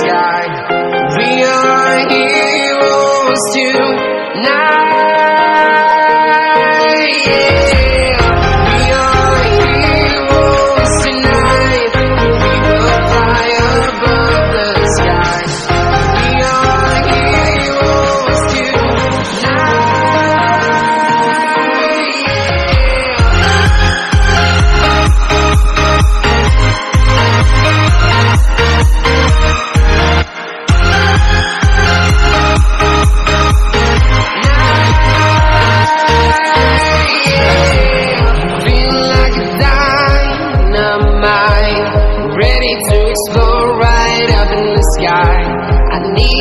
Sky. We are heroes tonight.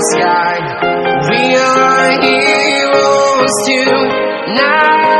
Sky. We are heroes tonight.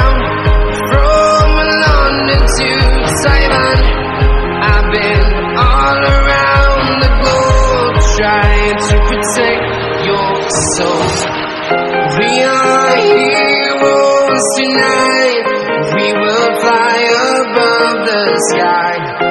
tonight. We will fly above the sky.